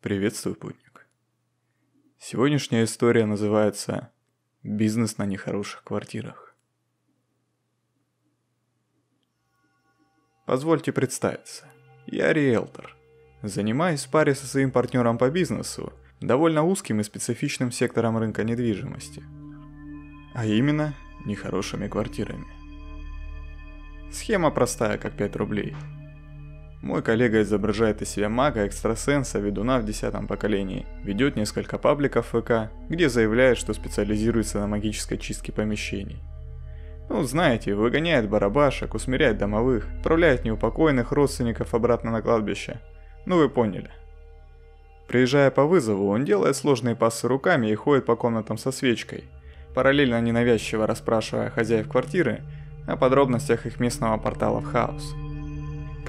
Приветствую, путник. Сегодняшняя история называется «Бизнес на нехороших квартирах». Позвольте представиться. Я риэлтор. Занимаюсь в паре со своим партнером по бизнесу, довольно узким и специфичным сектором рынка недвижимости. А именно, нехорошими квартирами. Схема простая, как 5 рублей – мой коллега изображает из себя мага, экстрасенса, ведуна в десятом поколении. Ведет несколько пабликов ВК, где заявляет, что специализируется на магической чистке помещений. Ну, знаете, выгоняет барабашек, усмиряет домовых, отправляет неупокоенных родственников обратно на кладбище. Ну вы поняли. Приезжая по вызову, он делает сложные пассы руками и ходит по комнатам со свечкой, параллельно ненавязчиво расспрашивая хозяев квартиры о подробностях их местного портала в хаос.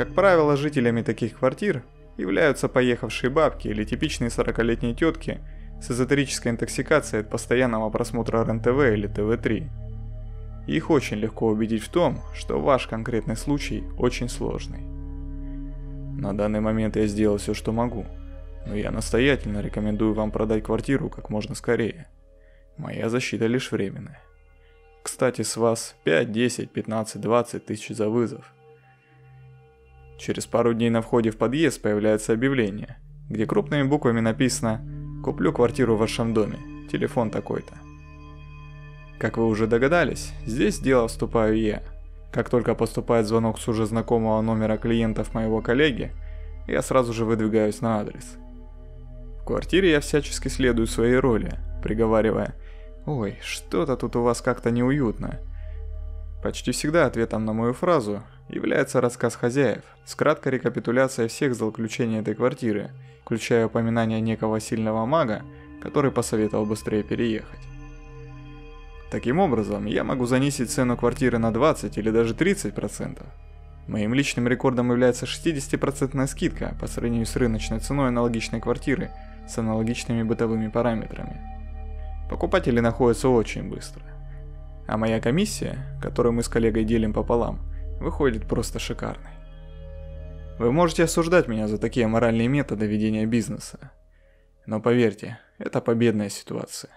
Как правило, жителями таких квартир являются поехавшие бабки или типичные 40-летние тетки с эзотерической интоксикацией от постоянного просмотра РЕН-ТВ или ТВ-3. Их очень легко убедить в том, что ваш конкретный случай очень сложный. На данный момент я сделал все, что могу, но я настоятельно рекомендую вам продать квартиру как можно скорее. Моя защита лишь временная. Кстати, с вас 5, 10, 15, 20 тысяч за вызов – Через пару дней на входе в подъезд появляется объявление, где крупными буквами написано «Куплю квартиру в вашем доме, телефон такой-то». Как вы уже догадались, здесь дело вступаю я. Как только поступает звонок с уже знакомого номера клиентов моего коллеги, я сразу же выдвигаюсь на адрес. В квартире я всячески следую своей роли, приговаривая «Ой, что-то тут у вас как-то неуютно». Почти всегда ответом на мою фразу является рассказ хозяев, с краткой рекапитуляцией всех злоключений этой квартиры, включая упоминание некого сильного мага, который посоветовал быстрее переехать. Таким образом, я могу занизить цену квартиры на 20 или даже 30%. Моим личным рекордом является 60% скидка по сравнению с рыночной ценой аналогичной квартиры с аналогичными бытовыми параметрами. Покупатели находятся очень быстро. А моя комиссия, которую мы с коллегой делим пополам, выходит просто шикарной. Вы можете осуждать меня за такие моральные методы ведения бизнеса. Но поверьте, это победная ситуация.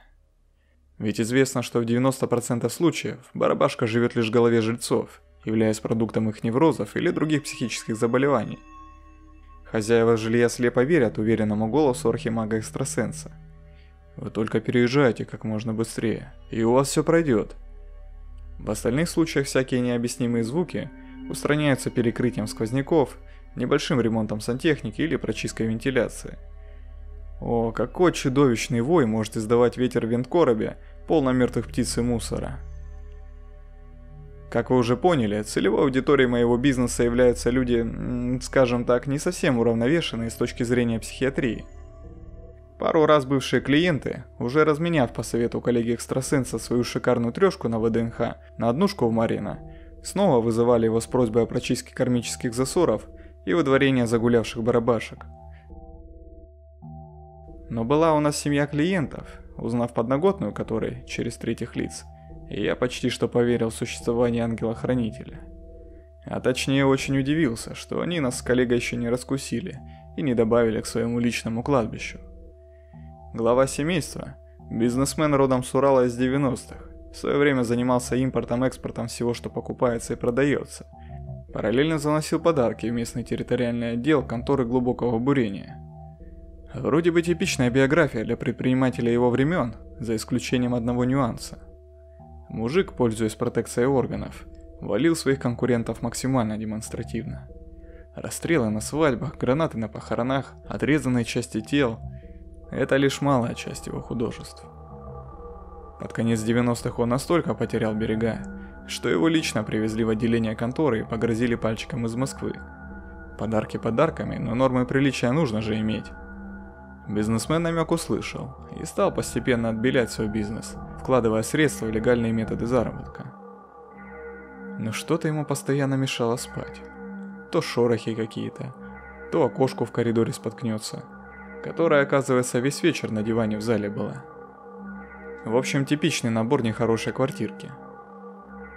Ведь известно, что в 90% случаев барабашка живет лишь в голове жильцов, являясь продуктом их неврозов или других психических заболеваний. Хозяева жилья слепо верят уверенному голосу архимага-экстрасенса. Вы только переезжайте как можно быстрее, и у вас все пройдет. В остальных случаях всякие необъяснимые звуки устраняются перекрытием сквозняков, небольшим ремонтом сантехники или прочисткой вентиляции. О, какой чудовищный вой может издавать ветер в винткоробе, полном мертвых птиц и мусора. Как вы уже поняли, целевой аудиторией моего бизнеса являются люди, скажем так, не совсем уравновешенные с точки зрения психиатрии. Пару раз бывшие клиенты, уже разменяв по совету коллеги-экстрасенса свою шикарную трешку на ВДНХ на однушку в Марина, снова вызывали его с просьбой о прочистке кармических засоров и выдворения загулявших барабашек. Но была у нас семья клиентов, узнав подноготную которой через третьих лиц, и я почти что поверил в существование ангела-хранителя. А точнее очень удивился, что они нас с коллегой еще не раскусили и не добавили к своему личному кладбищу. Глава семейства, бизнесмен родом с Урала из 90-х, в свое время занимался импортом-экспортом всего, что покупается и продается. Параллельно заносил подарки в местный территориальный отдел конторы глубокого бурения. Вроде бы типичная биография для предпринимателя его времен, за исключением одного нюанса. Мужик, пользуясь протекцией органов, валил своих конкурентов максимально демонстративно. Расстрелы на свадьбах, гранаты на похоронах, отрезанные части тел – это лишь малая часть его художеств. Под конец 90-х он настолько потерял берега, что его лично привезли в отделение конторы и погрозили пальчиком из Москвы. Подарки подарками, но нормы приличия нужно же иметь. Бизнесмен намек услышал и стал постепенно отбелять свой бизнес, вкладывая средства в легальные методы заработка. Но что-то ему постоянно мешало спать. То шорохи какие-то, то окошку в коридоре споткнется – которая, оказывается, весь вечер на диване в зале была. В общем, типичный набор нехорошей квартирки.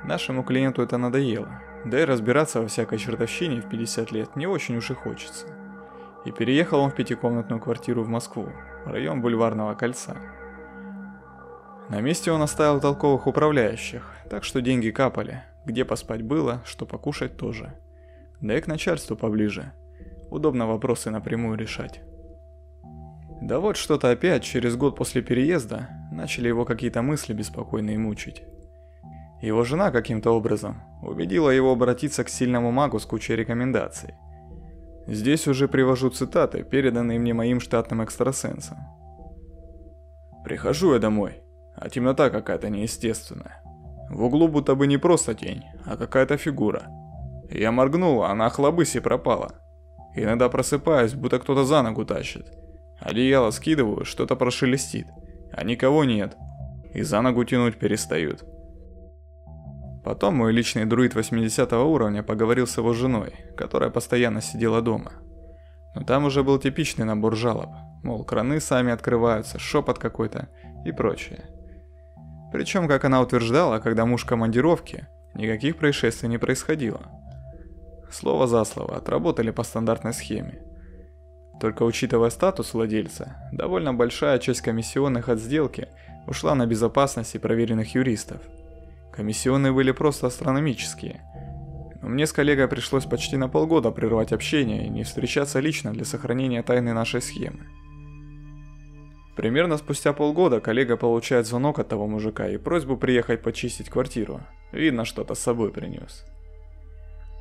Нашему клиенту это надоело, да и разбираться во всякой чертовщине в 50 лет не очень уж и хочется. И переехал он в пятикомнатную квартиру в Москву, район Бульварного кольца. На месте он оставил толковых управляющих, так что деньги капали, где поспать было, что покушать тоже. Да и к начальству поближе. Удобно вопросы напрямую решать. Да вот что-то опять, через год после переезда, начали его какие-то мысли беспокойные мучить. Его жена каким-то образом убедила его обратиться к сильному магу с кучей рекомендаций. Здесь уже привожу цитаты, переданные мне моим штатным экстрасенсом. Прихожу я домой, а темнота какая-то неестественная. В углу будто бы не просто тень, а какая-то фигура. Я моргнул, а она хлобыси пропала. Иногда просыпаюсь, будто кто-то за ногу тащит. Одеяло скидываю, что-то прошелестит, а никого нет. И за ногу тянуть перестают. Потом мой личный друид 80 уровня поговорил с его женой, которая постоянно сидела дома. Но там уже был типичный набор жалоб, мол, краны сами открываются, шепот какой-то и прочее. Причем, как она утверждала, когда муж командировки, никаких происшествий не происходило. Слово за слово, отработали по стандартной схеме. Только учитывая статус владельца, довольно большая часть комиссионных от сделки ушла на безопасность и проверенных юристов – Комиссионные были просто астрономические. Но мне с коллегой пришлось почти на полгода прервать общение и не встречаться лично для сохранения тайны нашей схемы. Примерно спустя полгода коллега получает звонок от того мужика и просьбу приехать почистить квартиру. Видно, что-то с собой принес.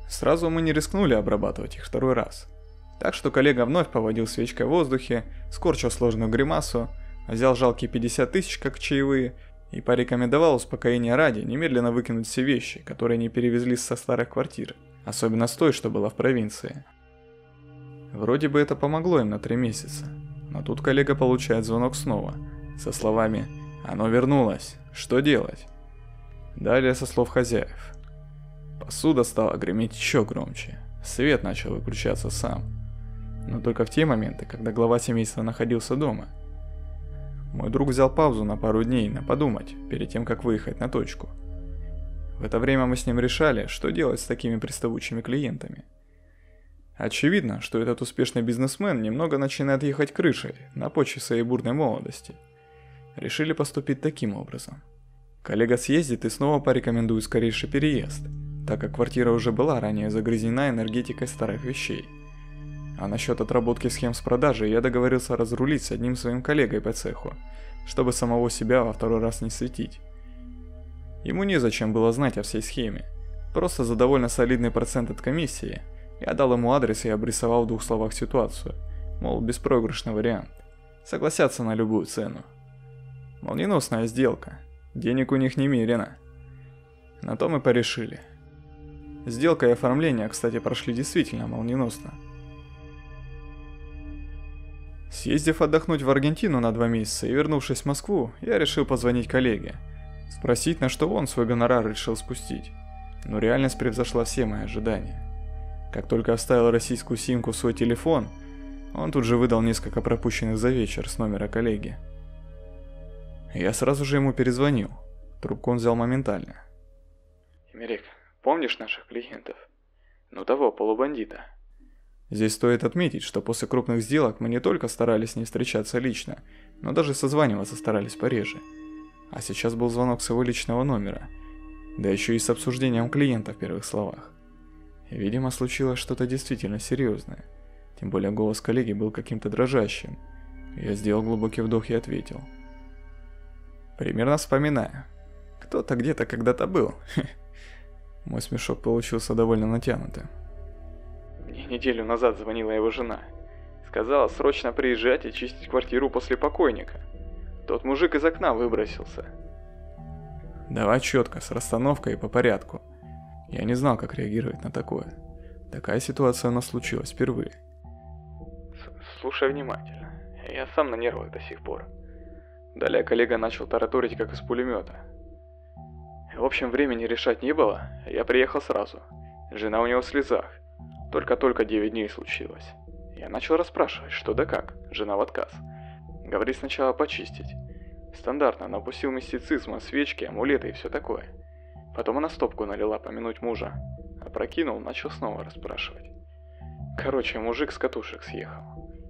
Сразу мы не рискнули обрабатывать их второй раз. Так что коллега вновь поводил свечкой в воздухе, скорчил сложную гримасу, взял жалкие 50 тысяч как чаевые и порекомендовал успокоения ради немедленно выкинуть все вещи, которые не перевезли со старых квартир, особенно с той, что была в провинции. Вроде бы это помогло им на три месяца, но тут коллега получает звонок снова, со словами «Оно вернулось, что делать?». Далее со слов хозяев. Посуда стала греметь еще громче, свет начал выключаться сам. Но только в те моменты, когда глава семейства находился дома – мой друг взял паузу на пару дней на подумать, перед тем, как выехать на точку. В это время мы с ним решали, что делать с такими приставучими клиентами. Очевидно, что этот успешный бизнесмен немного начинает ехать крышей на почве своей бурной молодости. Решили поступить таким образом. Коллега съездит и снова порекомендует скорейший переезд, так как квартира уже была ранее загрязнена энергетикой старых вещей. А насчет отработки схем с продажей я договорился разрулить с одним своим коллегой по цеху, чтобы самого себя во второй раз не светить. Ему незачем было знать о всей схеме. Просто за довольно солидный процент от комиссии я дал ему адрес и обрисовал в двух словах ситуацию. Мол, беспроигрышный вариант. Согласятся на любую цену. Молниеносная сделка. Денег у них немерено. На то мы порешили. Сделка и оформление, кстати, прошли действительно молниеносно. Съездив отдохнуть в Аргентину на два месяца и вернувшись в Москву, я решил позвонить коллеге. Спросить, на что он свой гонорар решил спустить. Но реальность превзошла все мои ожидания. Как только вставил российскую симку в свой телефон, он тут же выдал несколько пропущенных за вечер с номера коллеги. Я сразу же ему перезвонил. Трубку он взял моментально. Эмерик, помнишь наших клиентов? Ну того, полубандита. Здесь стоит отметить, что после крупных сделок мы не только старались не встречаться лично, но даже созваниваться старались пореже. А сейчас был звонок с его личного номера, да еще и с обсуждением клиента в первых словах. Видимо, случилось что-то действительно серьезное. Тем более голос коллеги был каким-то дрожащим. Я сделал глубокий вдох и ответил. Примерно вспоминаю. Кто-то где-то когда-то был. Мой смешок получился довольно натянутым. Мне неделю назад звонила его жена. Сказала срочно приезжать и чистить квартиру после покойника. Тот мужик из окна выбросился. Давай четко, с расстановкой и по порядку. Я не знал, как реагировать на такое. Такая ситуация у нас случилась впервые. Слушай внимательно. Я сам на нервах до сих пор. Далее коллега начал тараторить, как из пулемета. В общем, времени решать не было, я приехал сразу. Жена у него в слезах. Только-только 9 дней случилось. Я начал расспрашивать, что да как, жена в отказ. Говорит сначала почистить. Стандартно, напустил мистицизма, свечки, амулеты и все такое. Потом она стопку налила помянуть мужа. Опрокинул, начал снова расспрашивать. Короче, мужик с катушек съехал.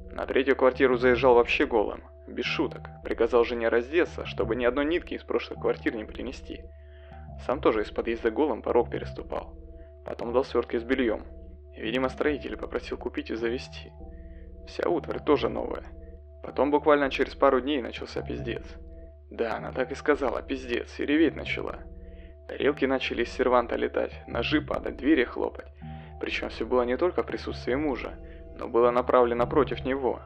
На третью квартиру заезжал вообще голым, без шуток. Приказал жене раздеться, чтобы ни одной нитки из прошлых квартир не принести. Сам тоже из подъезда голым порог переступал. Потом дал свертки с бельем. Видимо, строитель попросил купить и завести. Вся утварь тоже новая. Потом буквально через пару дней начался пиздец. Да, она так и сказала, пиздец, и реветь начала. Тарелки начали из серванта летать, ножи падать, двери хлопать. Причем все было не только в присутствии мужа, но было направлено против него.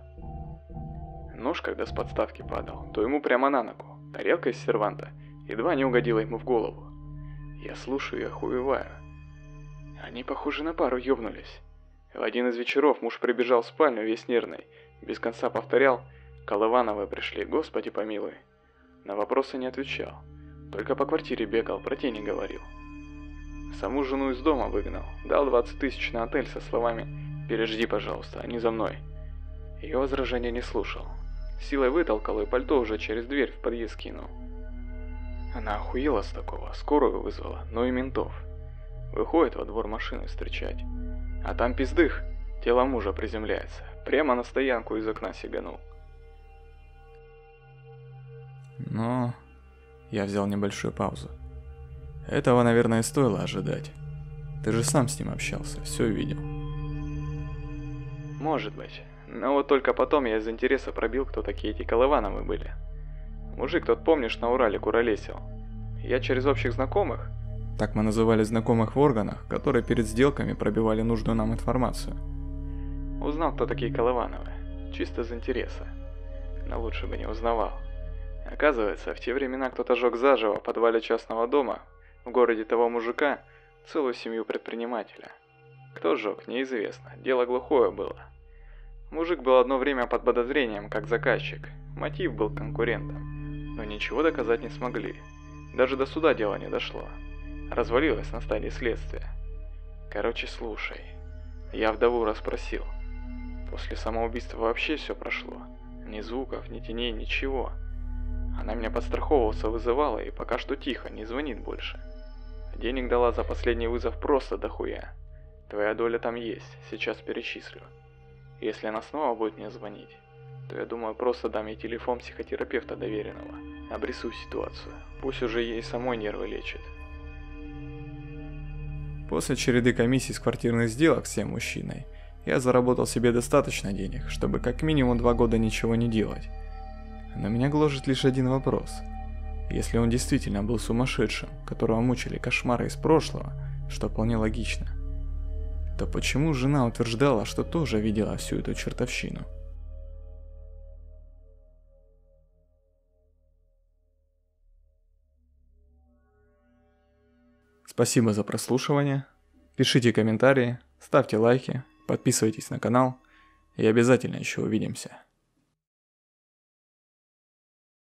Нож, когда с подставки падал, то ему прямо на ногу. Тарелка из серванта едва не угодила ему в голову. Я слушаю и охуеваю. Они, похоже, на пару ёбнулись. В один из вечеров муж прибежал в спальню весь нервный, без конца повторял «Колывановы пришли, Господи помилуй». На вопросы не отвечал, только по квартире бегал, про тени говорил. Саму жену из дома выгнал, дал 20 тысяч на отель со словами «Пережди, пожалуйста, они за мной». Ее возражения не слушал. Силой вытолкал и пальто уже через дверь в подъезд кинул. Она охуела с такого, скорую вызвала, но и ментов. Выходит во двор машины встречать. А там пиздых, тело мужа приземляется. Прямо на стоянку из окна сиганул. Но я взял небольшую паузу. Этого, наверное, стоило ожидать. Ты же сам с ним общался, все видел. Может быть. Но вот только потом я из интереса пробил, кто такие эти Колывановы были. Мужик тот, помнишь, на Урале куролесил. Я через общих знакомых... Так мы называли знакомых в органах, которые перед сделками пробивали нужную нам информацию. Узнал, кто такие Колывановы. Чисто из интереса. Но лучше бы не узнавал. Оказывается, в те времена кто-то жег заживо в подвале частного дома, в городе того мужика, целую семью предпринимателя. Кто жег, неизвестно, дело глухое было. Мужик был одно время под подозрением, как заказчик, мотив был конкурентом, но ничего доказать не смогли. Даже до суда дело не дошло. Развалилось на стадии следствия. Короче, слушай. Я вдову расспросил. После самоубийства вообще все прошло. Ни звуков, ни теней, ничего. Она меня подстраховываться вызывала и пока что тихо, не звонит больше. Денег дала за последний вызов просто дохуя. Твоя доля там есть, сейчас перечислю. Если она снова будет мне звонить, то я думаю просто дам ей телефон психотерапевта доверенного. Обрисую ситуацию. Пусть уже ей самой нервы лечит. После череды комиссий с квартирных сделок с тем мужчиной, я заработал себе достаточно денег, чтобы как минимум два года ничего не делать. Но меня гложет лишь один вопрос. Если он действительно был сумасшедшим, которого мучили кошмары из прошлого, что вполне логично, то почему жена утверждала, что тоже видела всю эту чертовщину? Спасибо за прослушивание. Пишите комментарии, ставьте лайки, подписывайтесь на канал и обязательно еще увидимся.